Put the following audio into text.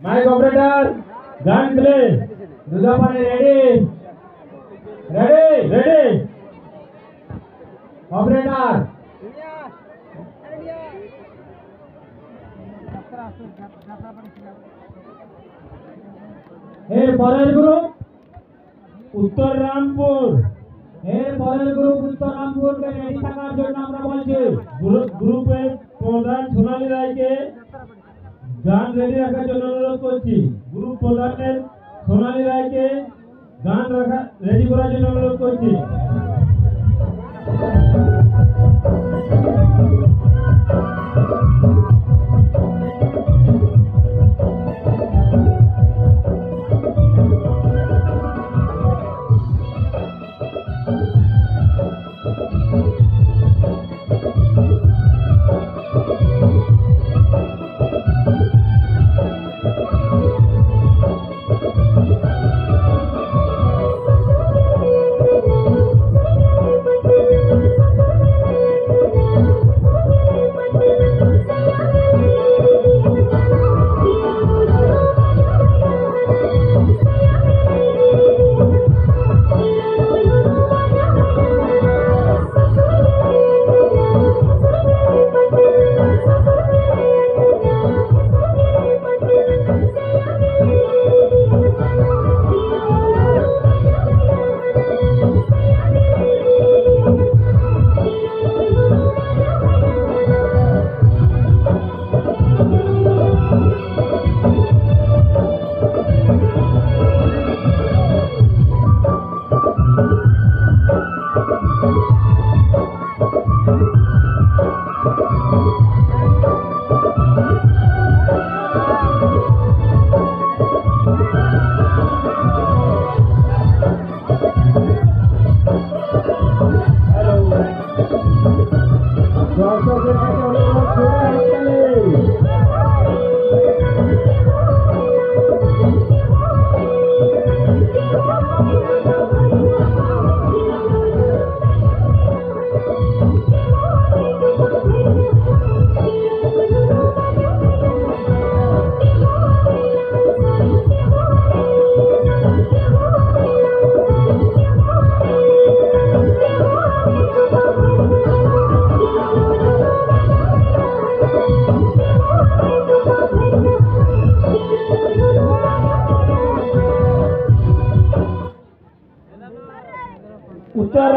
Mic operator গান play দুর্গাপানি ready ready ready. Operator এর পরের গ্রুপ, উত্তর রামপুর। এর পরের গ্রুপ, উত্তর রামপুরকে রেডি থাকার জন্য আমরা বলছি গ্রুপের প্রধান সোনালী রায়কে গান রেডি রাখার জন্য অনুরোধ করছি। গ্রুপ প্রধানের সোনালী রায়কে গান রাখা রেডি করার জন্য অনুরোধ করছি। Vamos fazer ಉತ್ತರ